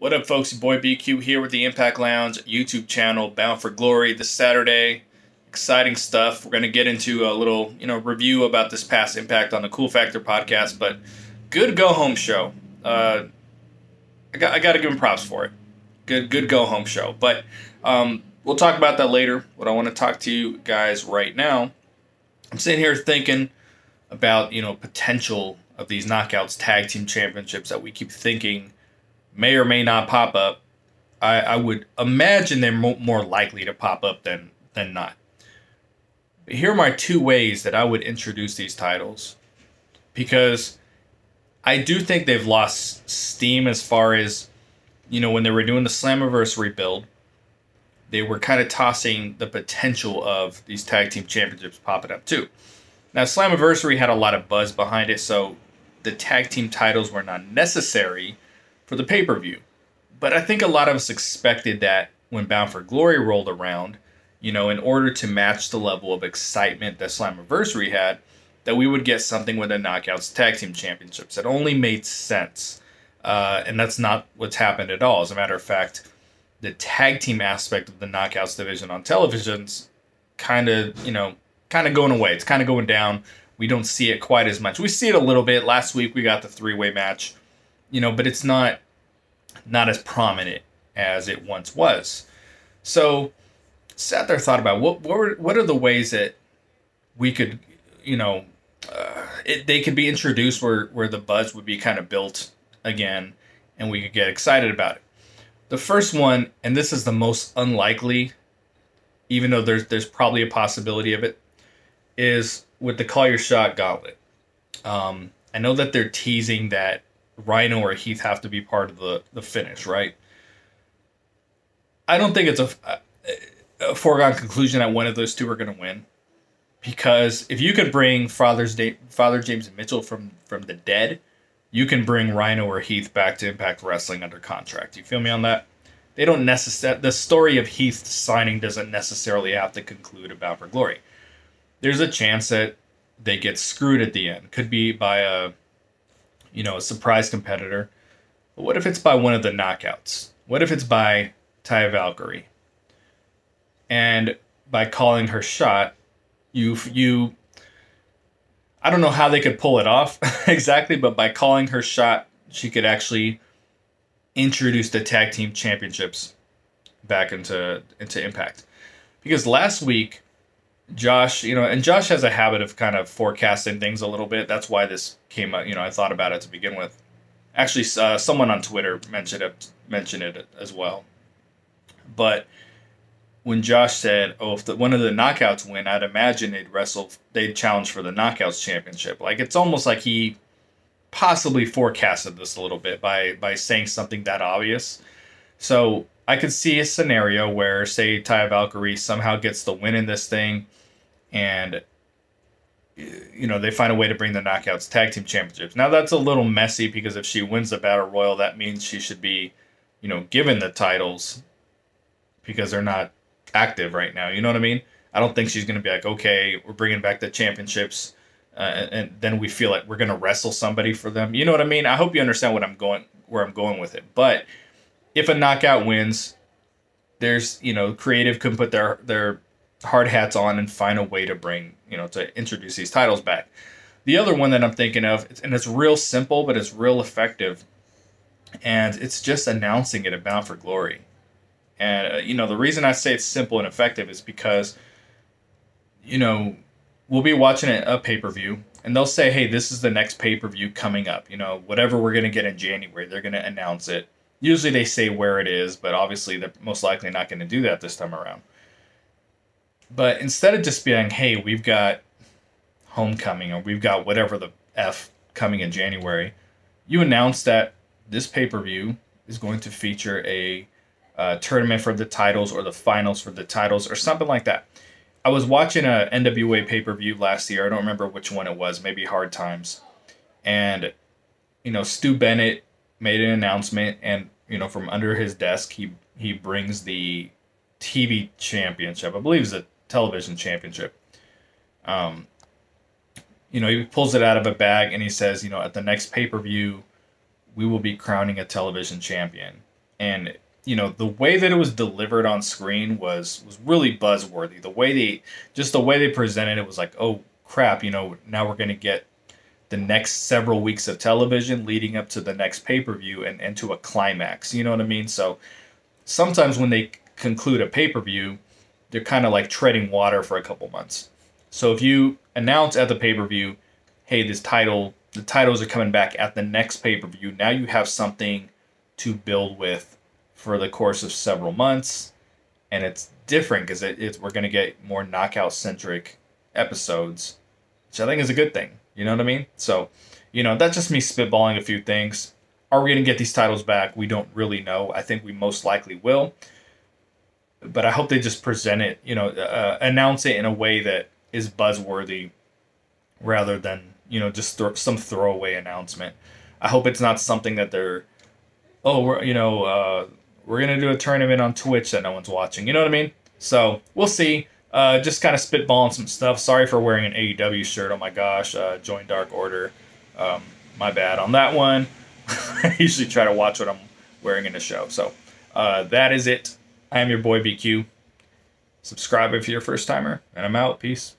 What up, folks? Boy BQ here with the Impact Lounge YouTube channel, Bound for Glory. This Saturday, exciting stuff. We're going to get into a little, you know, review about this past Impact on the Cool Factor podcast, but good go home show. Uh, I got, I got to give him props for it. Good, good go home show. But um, we'll talk about that later. What I want to talk to you guys right now, I'm sitting here thinking about, you know, potential of these knockouts tag team championships that we keep thinking may or may not pop up. I, I would imagine they're mo- more likely to pop up than than not. But here are my two ways that I would introduce these titles, because I do think they've lost steam as far as, you know, when they were doing the Slammiversary rebuild, they were kind of tossing the potential of these tag team championships popping up too. Now, Slammiversary had a lot of buzz behind it, so the tag team titles were not necessary for the pay per view. But I think a lot of us expected that when Bound for Glory rolled around, you know, in order to match the level of excitement that Slammiversary had, that we would get something with the Knockouts Tag Team Championships. It only made sense. Uh, and that's not what's happened at all. As a matter of fact, the tag team aspect of the Knockouts division on television's kind of, you know, kind of going away. It's kind of going down. We don't see it quite as much. We see it a little bit. Last week we got the three way match you know, but it's not not as prominent as it once was. So sat there thought about what what were, what are the ways that we could, you know, uh, it, they could be introduced where where the buzz would be kind of built again, and we could get excited about it. The first one, and this is the most unlikely, even though there's there's probably a possibility of it, is with the call your shot gauntlet. Um, I know that they're teasing that Rhino or Heath have to be part of the, the finish, right? I don't think it's a, a foregone conclusion that one of those two are going to win. Because if you could bring Father's Day, Father James Mitchell from, from the dead, you can bring Rhino or Heath back to Impact Wrestling under contract. You feel me on that? They don't necessarily, the story of Heath signing doesn't necessarily have to conclude Bound for Glory. There's a chance that they get screwed at the end. Could be by a you know, a surprise competitor. But what if it's by one of the knockouts? What if it's by Taya Valkyrie? And by calling her shot, you you I don't know how they could pull it off exactly, but by calling her shot, she could actually introduce the tag team championships back into into Impact. Because last week Josh, you know, and Josh has a habit of kind of forecasting things a little bit. That's why this came up. You know, I thought about it to begin with. Actually, uh, someone on Twitter mentioned it, mentioned it as well. But when Josh said, "Oh, if the, one of the knockouts win, I'd imagine they'd wrestle, they'd challenge for the knockouts championship." Like it's almost like he possibly forecasted this a little bit by by saying something that obvious. So I could see a scenario where, say, Taya Valkyrie somehow gets the win in this thing and you know they find a way to bring the knockouts tag team championships. Now that's a little messy because if she wins the battle royal that means she should be you know given the titles because they're not active right now. You know what i mean? I don't think she's going to be like okay we're bringing back the championships uh, and, then we feel like we're going to wrestle somebody for them. You know what i mean? I hope you understand what i'm going where i'm going with it. But if a knockout wins there's you know creative can put their their hard hats on and find a way to bring, you know, to introduce these titles back. The other one that I'm thinking of, and it's real simple, but it's real effective, and it's just announcing it at Bound for Glory. And, uh, you know, the reason I say it's simple and effective is because, you know, we'll be watching a, a pay per view, and they'll say, hey, this is the next pay per view coming up. You know, whatever we're going to get in January, they're going to announce it. Usually they say where it is, but obviously they're most likely not going to do that this time around. But instead of just being, hey, we've got Homecoming or we've got whatever the F coming in January, you announce that this pay per view is going to feature a uh, tournament for the titles or the finals for the titles or something like that. I was watching a NWA pay per view last year. I don't remember which one it was, maybe Hard Times. And, you know, Stu Bennett made an announcement, and, you know, from under his desk, he, he brings the TV championship. I believe it's a television championship. Um, you know, he pulls it out of a bag and he says, you know, at the next pay per view, we will be crowning a television champion. and you know the way that it was delivered on screen was was really buzzworthy. The way they just the way they presented it was like, oh crap, you know, now we're gonna get the next several weeks of television leading up to the next pay per view and, and to a climax. You know what I mean? So sometimes when they conclude a pay per view, they're kind of like treading water for a couple months. So if you announce at the pay per view, hey, this title, the titles are coming back at the next pay per view, now you have something to build with for the course of several months. And it's different because it, it's, we're going to get more knockout centric episodes, which I think is a good thing. You know what I mean? So, you know, that's just me spitballing a few things. Are we going to get these titles back? We don't really know. I think we most likely will. But I hope they just present it, you know, uh, announce it in a way that is buzzworthy rather than, you know, just th- some throwaway announcement. I hope it's not something that they're, oh, we're, you know, uh, we're going to do a tournament on Twitch that no one's watching. You know what I mean? So we'll see. Uh, just kind of spitballing some stuff. Sorry for wearing an AEW shirt. Oh my gosh, uh, join Dark Order. Um, my bad on that one. I usually try to watch what I'm wearing in the show. So uh, that is it. I am your boy BQ. Subscribe if you're a first timer, and I'm out. Peace.